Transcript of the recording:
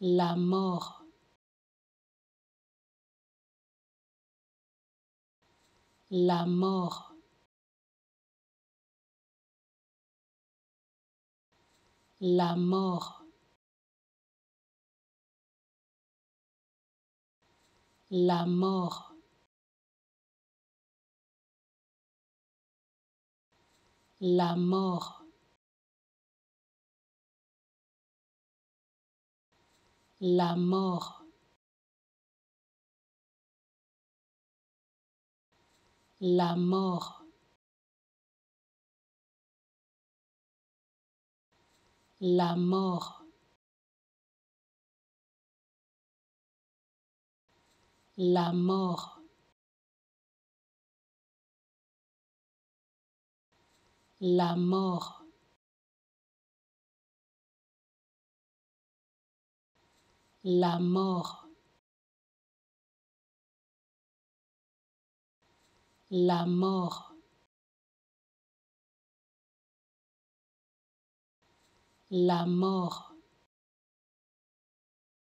la mort, la mort, la mort, la mort, la mort, la mort, la mort, la mort, la mort, la mort, la mort, la mort, la mort,